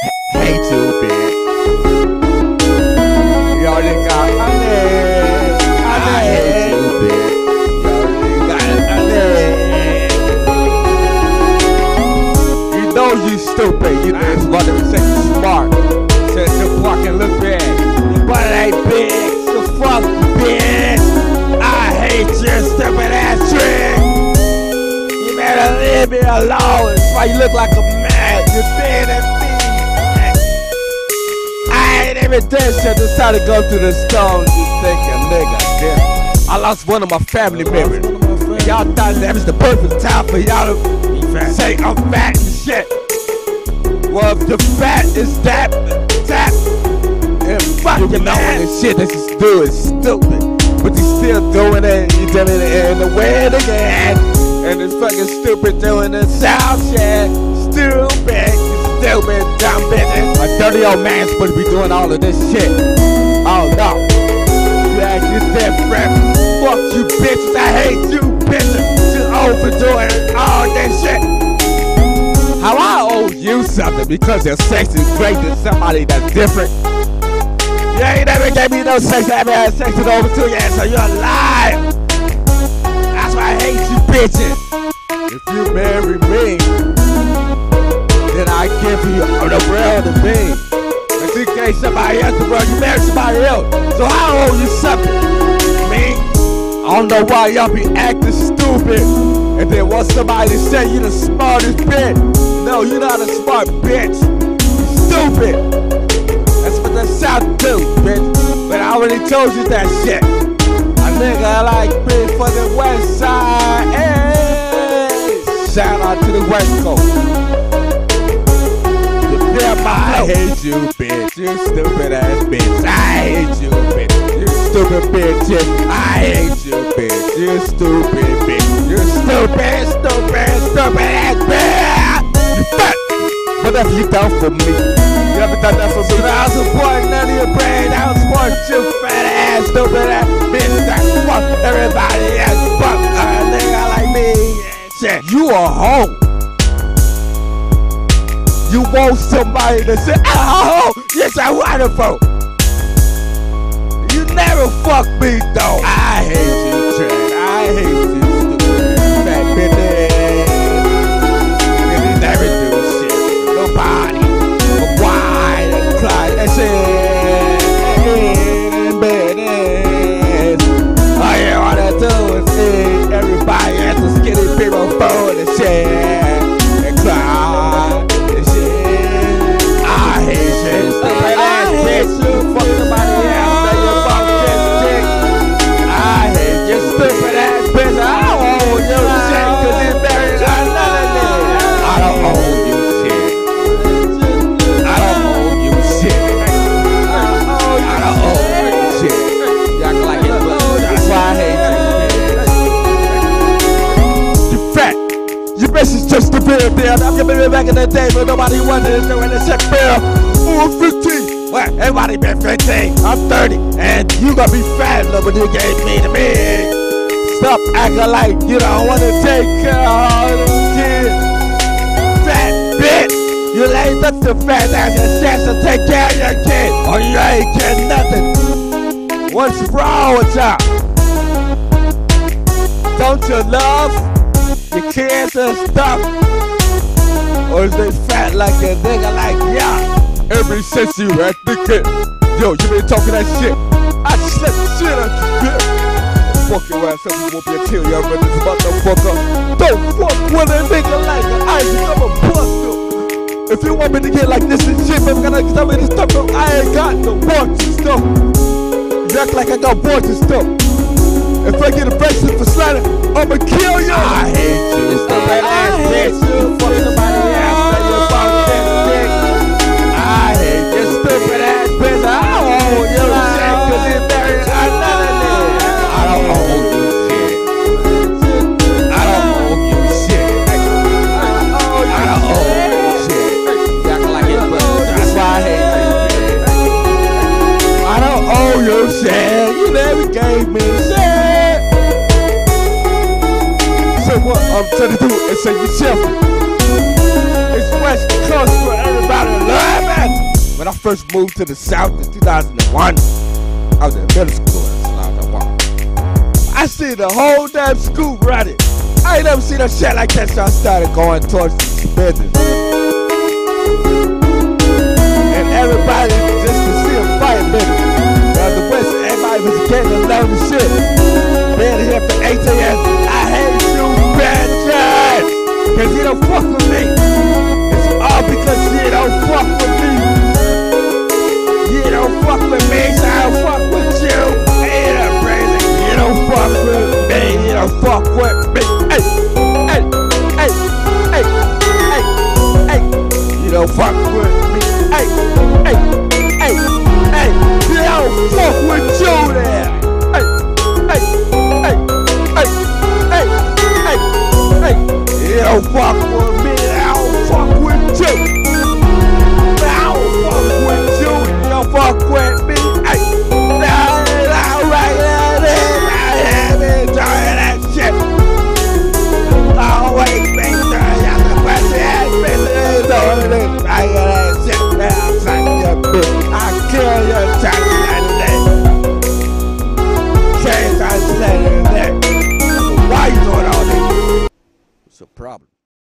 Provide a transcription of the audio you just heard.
Hate you, bitch. Y'all got honey. I hate you, bitch. Y'all got honey. You know you stupid. You know it's mother say you smart. Says you fucking look bad. But hey, bitch, the fuck, bitch. I hate your stupid ass trick. You better leave me alone. That's why you look like a man. You're being even this shit. Decided to go to the stone. You thinking, nigga, yeah. I lost one of my family members. Y'all thought that was the perfect time for y'all to say I'm fat and shit. Well, if the fat is that, that, and fuck you know the shit that you do is stupid. But you still doing it, you doing it in the way again. And it's fucking stupid doing the south shit. Stupid, you stupid, dumb bitches. A dirty old man's supposed to be doing all of this shit. Oh no. Act you different. Fuck you bitches, I hate you bitches. You overdoing all that shit. How I owe you something because your sex is great than somebody that's different. You ain't never gave me no sex, I haven't had sex in over two years, so you're a. That's why I hate you bitches. If you marry me, then I give you the to me. But you gave somebody else the world, you married somebody else. So I owe you something. Me? I don't know why y'all be acting stupid. And then want somebody say you the smartest bitch. No, you're not a smart bitch. You stupid. That's what that South do, bitch. But I already told you that shit. A nigga like me for the West Side. Hey. Shout out to the West Coast. Yeah, I hate you, bitch. You stupid ass bitch. I hate you, bitch. You stupid bitch. I hate you, bitch. You stupid bitch. You stupid, stupid, stupid ass bitch. You fat. Whatever you done for me. You ever done that for me? I was supporting none of your brain. I was supporting you fat ass, stupid ass bitch. That fuck everybody else. Fuck a nigga like me. Shit. You a hoe. You want somebody to say, oh, oh, oh yes, I want to vote. You never fuck me, though. I hate you, You bitch is just a beer beer. I'm gonna back in the day, but nobody wanted to do it. It's a beer. Ooh, 15. What? Everybody been 15. I'm 30. And you gonna be fat, look what you gave me to me. Stop acting like you don't wanna take care of them kids. Fat bitch. You laid up the fat ass and chance to take care of your kid. Or you ain't getting nothing. What's wrong with y'all? Don't you love your kids and stuff? Or is they fat like a nigga like ya? Ever since you had the kid, yo, you been talking that shit. I the shit you, bitch. Fuck your ass up, you won't be a kill your brothers, motherfucker. Don't fuck with a nigga like an Isaac, I'm a buster. If you want me to get like this and shit, I'm gonna tell me this stuff, no, I ain't got no warts and stuff. You act like I got warts and stuff. If I get arrested for slander, I'ma kill you. I hate you, stupid ass bitch. You fuck somebody else, now you fuck this dick. I hate you, stupid ass bitch. I don't owe you shit, cause you married another nigga. I don't you shit. I don't you shit. I don't you shit. You act like it, but that's why I hate you, bitch. I don't owe you shit. You never gave me shit. I'm trying to do is yourself. It's West Coast for everybody love me. first moved to the South in 2001. I was in middle school in 2001. I see the whole damn school running. I ain't never seen a shit like that, so I started going towards the business. And everybody just to see a fight minute. Now the West, everybody was getting a load of shit. Cause you don't fuck with me. It's all because you don't fuck with me. You don't fuck with me, so I don't fuck with you. Ain't that crazy? You don't fuck with me. You don't fuck with me.